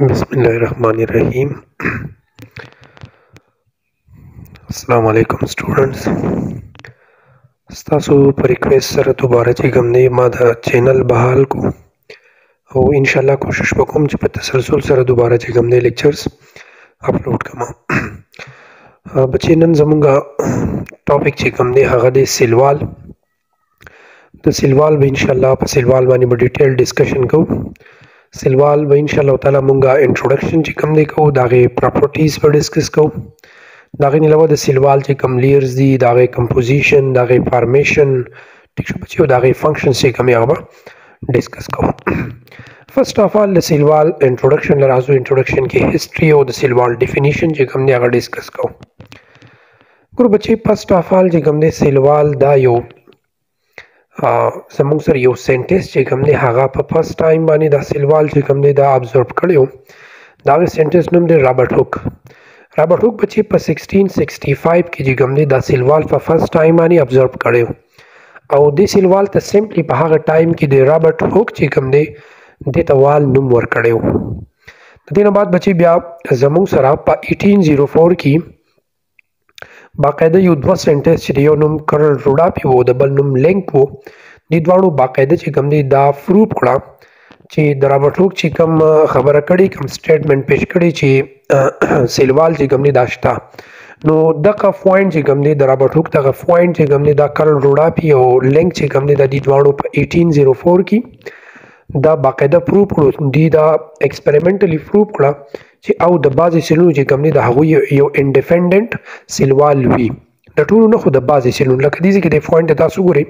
بسم الله الرحمن الرحیم السلام علیکم سټوډنټس ستاسو پر ریکویسټ سره دوباره چې کوم دی ما دا چینل بحال کو او ان شاء الله کوشش وکوم چې په تسلسل سره دوباره چې کوم دی لیکچرز اپلوډ کړم بچې نن زمونږ ټاپک چې کوم دی هغه دی سیلوال د سلوال به ان شاء الله په سلوال باندې به ډیټیل ډیسکشن کوو سلوال به ان شاء الله تعالی مونږه انټروډکشن چې کوم دی کوو داغه پراپرټیز به ډیسکس کوو داغه نه علاوه د سلوال چې کوم لیئرز دي داغه کمپوزیشن داغه فارمیشن ټیک شو بچو داغه فنکشن چې کوم یې هغه ډیسکس کوو فرست اف آل د سلوال انټروډکشن لرازو انټروډکشن کې هیستوري او د سلوال ډیفینیشن چې کوم دی هغه ډیسکس کوو ګور بچي فرست اف ال چې کوم دی سیلوال دا یو زموږ سره یو سنټیس چې کوم دی هغه په فرست ټایم باندې دا سیلوال چې کوم دی دا ابزورب کړی و دا غي سنټیس نوم دی رابرټ هوک رابرټ هوک بچي په 1665 کې چې کوم دی دا سیلوال په فرست ټایم باندې ابزورب کړی او د سیلوال ته سمپلی په هغه ټایم کې د رابرټ هوک چې کوم دی د توال نوم ور کړی و دینه بعد بچي بیا زموږ سره په 1804 کې باقاعده یو دوه سنټنس چې یو نوم کرل روډا پی وو د بل نوم لینک وو دې دواړو باقاعده چې کوم دی دا فروپ کړه چې د رابرټ هوک چې کوم خبره کړې کوم سټیټمنټ پیش کړی چې سیلوال چې کوم دی دا شته نو دغه پوینټ چې کوم دی د رابرټ هوک دغه پوینټ چې کوم دی دا کرل روډا پی او لینک چې کوم دی د دې دواړو په 1804 کې دا باقاعده پروف کړو دی دا ایکسپریمنټلی پروف کړه چې او د بعضې سیلونو چې کوم دی د هغوی یو انډیپنډنټ سیلوال وي د ټولو نه خو د بعضې سیلونو لکه دې کې د پوینټ تاسو ګورئ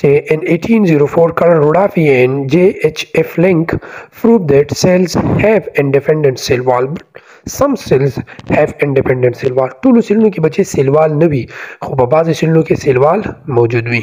چې ان 1804 کرن روډافي ان جي ایچ اف لینک پروف دیټ سیلز هیو انډیپنډنټ سیلوال سم سیلز هیو انډیپنډنټ سیلوال ټولو سیلونو کې بچي سیلوال نه وي خو په بعضې سیلونو کې سیلوال موجود وي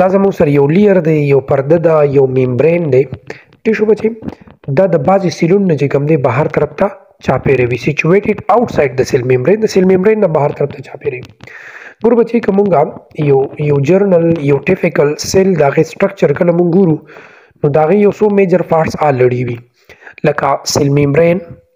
دا زموږ سره یو لیر دی یو پرده ده یو میمبرین دی پوه شو بچي دا د بعضې سیلونو نه چې کوم دی بهر طرف ته چاپېره وي سیچویټډ آوټساید د سیل میمبرین د سیل میمبرین نه بهر طرف ته چاپېره وي ګور بچي که مونږ یو یو جرنل یو ټیفیکل سیل د هغې سټرکچر کله مونږ ګورو نو د هغې یو څو میجر پارټس آلړي وي لکه سیل میمبرین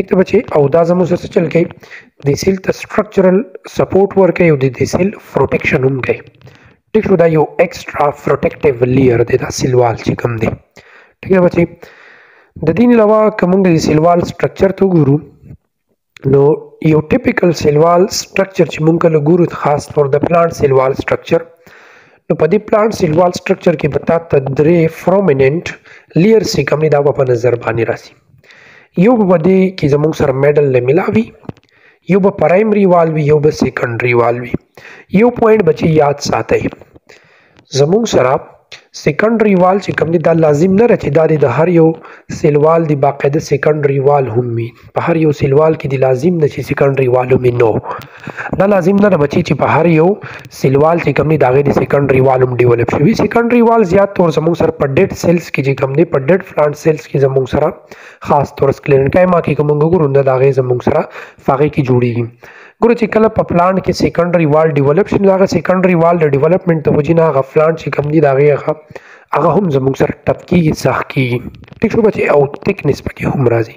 دغه بچي او دا زموږ سره چل کوي د سیل ته سټرکچرل سپورټ ورکوي او د سیل پروټیکشن هم کوي ټیک شو دا یو ایکسترا پروټیکټیو لیر دی دا سیلوال چې کوم دی ټیک ده بچي د دې علاوه کوم د سیلوال سټرکچر ته ګورو نو یو ټیپیکل سیلوال سټرکچر چې مونږ له ګورو خاص طور د پلانټ سیلوال سټرکچر نو په دې پلانټ سیلوال سټرکچر کې به تاسو درې پرومیننت لیر سي کوم دا په نظر باندې راسي یو به دې کې زموږ سره میډل نه ملاوي یو به پرایمري وال وي یو به سیکنډري وال وي یو پوینټ به چې یاد ساتئ زموږ سره سیکنډري وال چې کوم دی دا لازم نه رچې دا د هر یو سیلوال دی باقاعده سیکنډري وال هم وي په هر یو سیلوال کې دی لازم نه چې سیکنډري وال هم نو دا لازم نه ده بچی چې په هر یو سیل وال چې کوم دی دا غي د سیکنډری وال هم ډیولپ شوی سیکنډری وال زیات تور زموږ سره په ډیټ سیلز کې چې کوم دی په ډیټ فلانټ سیلز کې زموږ سره خاص تور سکلین کای ما کې کوم ګورو نه دا غي زموږ سره فقې کې جوړیږي ګوره چې کله په پلان کې سیکنډري وال ډیولپ شي نو هغه سیکنډري وال د ډیولپمنټ د وجې نه هغه پلان چې کوم دي د هغې هغه هغه هم زموږ سره ټپ کېږي سخت کېږي ټیک شو بچې او تکنس پکې هم راځي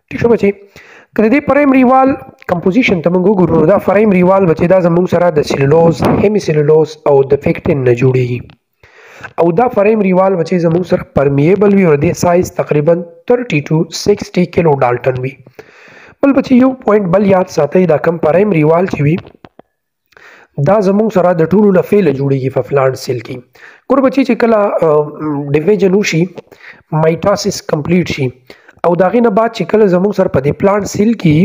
شو بچي کله دې پرایمري وال کمپوزیشن ته موږ وګورو دا پرایمري وال بچي دا زموږ سره د سلولوز هیمی سلولوز او د فیکټین نه جوړیږي او دا پرایمري وال بچي زموږ سره پرمیبل وي او د سایز تقریبا 30 ټو 60 کیلو ډالټن وي بل بچي یو پوینټ بل یاد ساتي دا کم پرایمري وال چې وي دا زموږ سره د ټولو نه فعل جوړیږي په فلانټ سیل کې ګور بچی چې کله ډیویژن وشي مایټاسیس کمپلیټ شي او داغه نه بعد چې کله زموږ سره په دې پلانټ سیل کې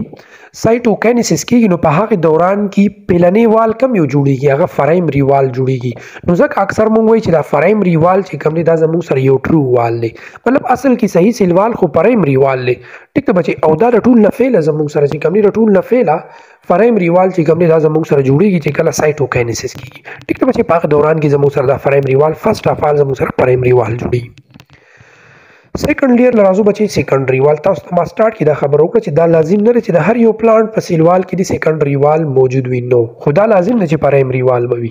سایټوکینیسس کېږي نو په هغه دوران کې پیلنې وال کم یو جوړیږي هغه فرایم ریوال جوړیږي نو ځکه اکثر مونږ وایي چې دا فرایم ریوال چې کم دی دا زموږ سره یو ټرو وال دی مطلب اصل کې صحیح سیلوال خو فرایم ریوال دی ټیک بچي او دا ټول نه فعل زموږ سره چې کم دی ټول نه فعل فریم ریوال چې کوم دی دا زموږ سره جوړیږي چې کله سایټوکاینیسس کیږي ټیک ده چې په هغه دوران کې زموږ سره دا فریم ریوال فرست اف آل زموږ سره فریم ریوال جوړیږي سیکنډ لیر لرازو بچي سیکنډري وال تاسو ته ما سٹارټ کې دا خبر وکړه چې دا لازم نه چې د هر یو پلانټ په سیلوال کې د سیکنډري وال موجود وي نو خدا لازم نه چې پرایمري وال به وي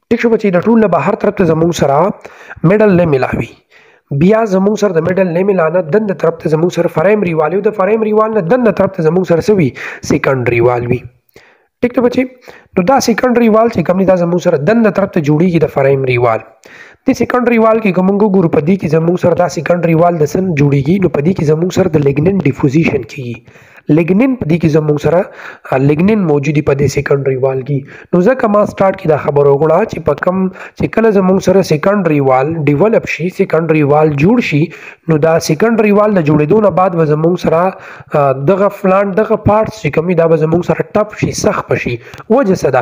ټیک شو چې د ټول نه بهر طرف ته زموږ سره میډل نه ملاوي بیا زموږ سره د میډل نه ملانه دند طرف ته زموږ سره فریم ریوال او د فریم ریوال نه دند طرف ته زموږ سره سوي سیکنډری وال وی ټیک ته بچي نو دا سیکنډری وال چې کوم دا زموږ سره دند طرف ته جوړیږي د فریم ریوال د سیکنډری وال کې کومو ګورو په دې کې زموږ سره دا سیکنډری وال د سن جوړیږي نو په دې کې زموږ سره د لیګنن ډیفوزیشن کیږي لیګنین په دې کې زموږ سره لیګنین موجودی په دې سیکنډری وال کې نو ځکه ما سٹارټ کې دا خبر وګړه چې په کم چې کله زموږ سره سیکنډری وال ډیولپ شي سیکنډری وال جوړ شي نو دا سیکنډری وال د جوړېدو نه بعد به زموږ سره دغه فلانټ دغه پارټس چې کومي دا به زموږ سره ټپ شي سخت شي وجه څه ده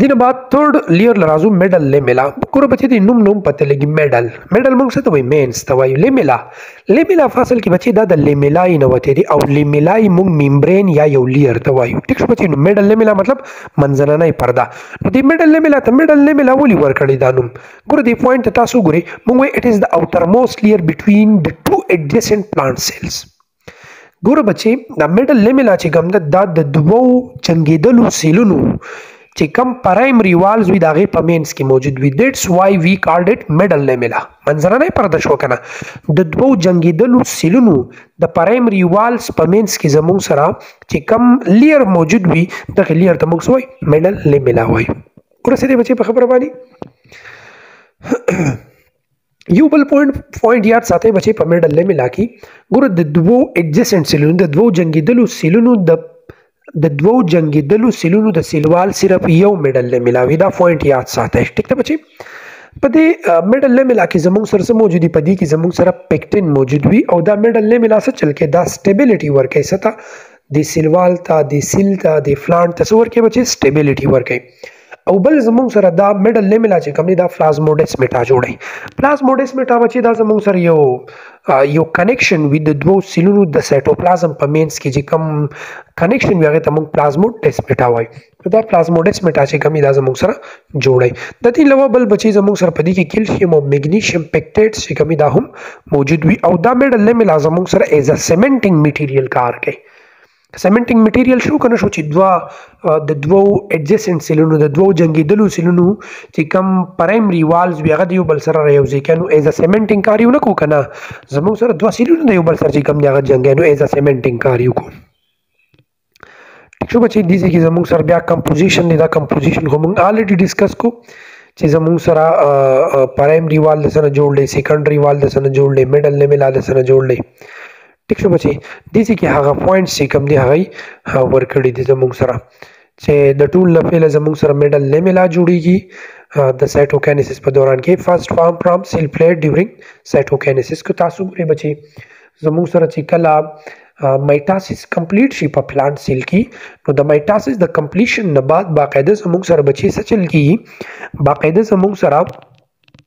دینه بعد تھرډ لیر لرازو میډل لیملا کور بچی دی نوم نوم پته لګي میډل میډل موږ څه ته وای مینز ته وای لیملا لیملا فاصل کې بچی دا د لیملای نه وته دی او لیملای موږ میمبرین یا یو لیر ته وای ټیک شو بچی نو میډل لیملا مطلب منځننۍ پرده نو دی میډل لیملا ته میډل لیملا ولي ورکړی دا نوم ګور دی پوینټ تاسو ګوري موږ اټ از د اوټر موست لیر بټوین د ټو ایډجسنټ پلانټ سیلز ګوره بچي دا میډل لیمل چې کوم ده دا د دوو چنګېدلو سیلونو چې کم پرایمري والز وي د هغې په مینس کې موجود وي دیټس وای وی کالډ اټ میډل لیمل منظره نه پرده شو کنه د دوو جنګېدلو سیلونو د پرایمري والز په مینس کې زموږ سره چې کم لیر موجود وي دغه لیر ته موږ وای میډل لیمل وای ورسې دې بچي په خبره باندې یو بل پوینټ پوینټ یاد ساتي بچي په میډل لیمه لاکي ګور د دوو ایډجسنټ سیلونو د دوو جنگیدلو سیلونو د د دوو جنگیدلو سیلونو د سیلوال صرف یو میډل لیمه لاوي دا پوینټ یاد ساتي ټیک ته بچي په دې میډل لیمه لاکي زموږ سره سم موجودي په دې کې زموږ سره پیکټین موجود وي او دا میډل لیمه لا څه چل کې دا سټیبیلیټي ورکې ستا د سیلوال ته د سیل ته د فلانټ ته څور کې بچي سټیبیلیټي ورکې او بل زمونږ سره دا میډل لیملا چې کوم دی دا پلازموډیس میټا جوړي پلازموډیس میټا بچي دا زمونږ سره یو یو کنیکشن وي د دوو سیلونو د سایټوپلازم په مینس کې چې کوم کنیکشن وي هغه ته موږ پلازموډیس میټا وایو دا پلازموډیس میټا چې کوم دا زمونږ سره جوړي د دې علاوه بل بچي زمونږ سره په دې کې کیلشیم او میګنیشیم پیکټیټس چې کوم دا هم موجود وي او دا میډل لیملا زمونږ سره ایز ا سیمنټینګ میټیریل کار کوي سیمنټینګ میټیریل شو کنه شو چې دوا د دوو اډجسنټ سیلونو د دوو جنگیدلو سیلونو چې کم پرایمري والز بیا غد یو بل سره یو ځای کنو ایز ا سیمنټینګ کار یو نکو کنه زموږ سره دوا سیلونو د یو بل سره چې کم دی هغه جنگیدو ایز ا سیمنټینګ کار یو کو شو بچي دي چې زموږ سره بیا کمپوزیشن دی دا کمپوزیشن خو موږ الریډي ډیسکس کو چې زموږ سره پرایمري وال د سره جوړ لې سیکنډري وال د سره جوړ لې میډل لیول د سره جوړ لې ټیک شو بچي دې چې هغه پوینټس چې کم دی هغه ورکړي دي زموږ سره چې د ټول لفیل زموږ سره میډل نه ملا جوړیږي د سایټوکینیسس په دوران کې فرست فارم فرام سیل پلیټ ډیورینګ سایټوکینیسس کو تاسو ګوري بچي زموږ سره چې کله مایټاسیس کمپلیټ شي په پلانټ سیل کې نو د مایټاسیس د کمپلیشن نه بعد باقاعده زموږ سره بچي سچل کی باقاعده زموږ سره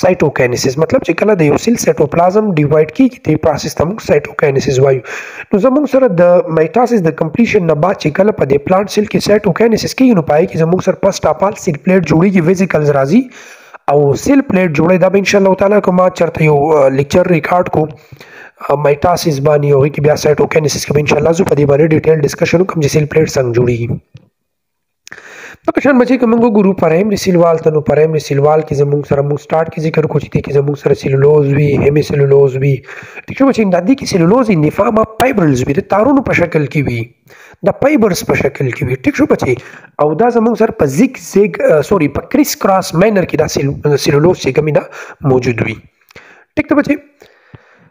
سایټوکاینسیس مطلب چې کله د یو سیل سایټوپلازم ډیوایډ کیږي دی پروسس ته موږ سایټوکاینسیس وایو نو زموږ سره د مایټاسیس د کمپلیشن نه بعد چې کله په دې پلانټ سیل کې سایټوکاینسیس کیږي نو پای کې زموږ سره پسټ اپال سیل پلیټ جوړیږي ویزیکلز راځي او سیل پلیټ جوړي دا به ان شاء الله تعالی کوم چرته یو لیکچر ریکارډ کو مایټاسیس باندې او کې بیا سایټوکاینسیس کې ان شاء الله زو په دې باندې ډیټیل ډیسکشن کوم چې سیل پلیټ څنګه جوړیږي په شان بچي کوم ګورو پرایمري سیلوال ته نو پرایمري سیلوال کې زموږ سره موږ سٹارټ کې ذکر کوو چې دې کې زموږ سره سیلولوز وي هیمي سیلولوز وي ټیک شو چې د دې کې سیلولوز انفاما فایبرلز وي د تارونو په شکل کې وي د فایبرز په شکل کې وي ټیک شو بچي او دا زموږ سره په زیګ زیګ سوري په کریس کراس مینر کې دا سیلولوز چې کومه موجود وي ټیک ته بچي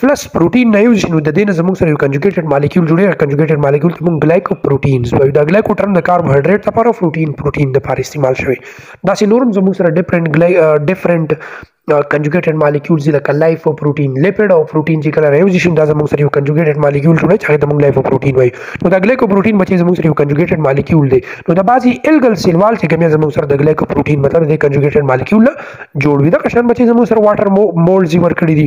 پلس پروتین نه یو چې نو د دې نه زموږ سره یو کنجوګیټډ مالیکول جوړي هغه کنجوګیټډ مالیکول ته موږ ګلایکو پروتینز وایو دا ګلایکو ټرم د کاربوهایډریټ لپاره پروتین پروتین د لپاره استعمال شوی دا سي نورم زموږ سره ډیفرنٹ ګلای ډیفرنٹ کنجوګیټډ مالیکولز لکه لایف او پروتین لیپډ او پروتین چې کله ریوز شي دا زموږ سره یو کنجوګیټډ مالیکول جوړي چې هغه موږ لایف او پروتین وایو نو دا ګلایکو پروتین بچي زموږ سره یو کنجوګیټډ مالیکول دی نو دا بعضي الګل سیلوال چې کوم زموږ سره د ګلایکو پروتین مطلب د کنجوګیټډ مالیکول جوړوي دا شان بچي زموږ سره واټر مولز ورکړي دي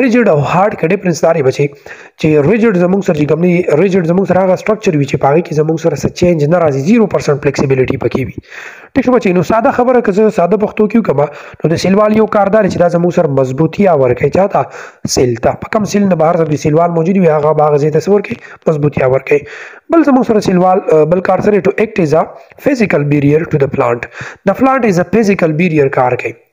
ریجډ او هارد کې ډیفرنس دا دی بچي چې ریجډ زموږ سره چې کوم نه ریجډ زموږ سره هغه سټرکچر وي چې پاره کې زموږ سره څه چینج نه راځي 0% فلیکسیبিলিټي پکې وي ټیک بچي نو ساده خبره که زه ساده پښتو کې کوم نو د سیلوال یو کاردار چې دا زموږ سره مضبوطی اور کوي چاته سیلتا په کم سیل نه بهر د سیلوال موجود وي هغه باغ زیته سور کوي مضبوطی اور کوي بل زموږ سره سیلوال بل کار سره ټو اکټ از ا فزیکل بیریئر ټو د پلانټ د پلانټ از ا فزیکل بیریئر کار کوي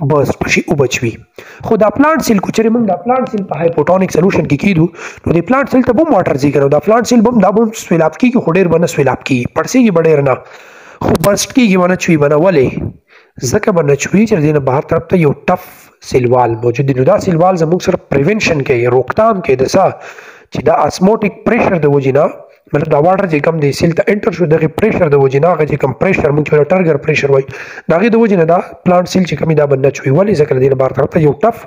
بس شي او بچوي خو دا پلانټ سیل کوچري موږ دا پلانټ سیل په هایپوټونیک سولوشن کې کیدو نو د پلانټ سیل ته بم واټر زی کړو دا پلانټ سیل بم دا بم سویلاب کیږي خو ډیر بنه سویلاب کیږي پړسیږي بډیر نه خو برست کیږي ونه چوي بنه ولې ځکه بنه چوي چې دینه بهر طرف ته یو ټف سیلوال موجود دی نو دا سیلوال زموږ سره پریونشن کوي روکتام کوي د څه چې دا اسموټیک پریشر د وجې نه مطلب دا واټر چې کم دی سیل ته انټر شو دغه پریشر د وجې نه هغه چې کم پریشر مونږ چې ټارګر پریشر وای دا غي د وجې نه دا پلانټ سیل چې کمی دا بنه چوي ولی ځکه دین بار طرف ته یو ټف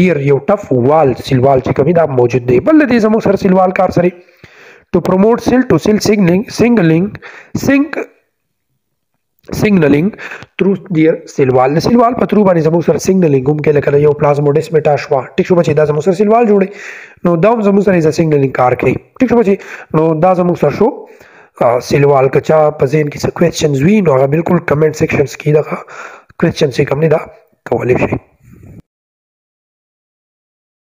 لیر یو ټف وال سیل وال چې کمی دا موجود دی بل دې زموږ سره سیل وال کار سره ټو پروموټ سیل ټو سیل سیګنلینګ سنگلینګ سنگ سیګنلینګ ترو دیر سیلوال د سیلوال په ترو باندې زموږ سره سیګنلینګ هم کې لکه یو پلازموډیس میټا شوا ټیک شو چې دا زموږ سره سیلوال جوړي نو دا هم زموږ سره یې سیګنلینګ کار کوي ټیک شو چې نو دا زموږ سره شو سیلوال کچا په ذهن کې څه کوېسچنز وي نو هغه بالکل کمنټ سیکشنز کې دغه کوېسچنز یې کوم نه دا کولی شي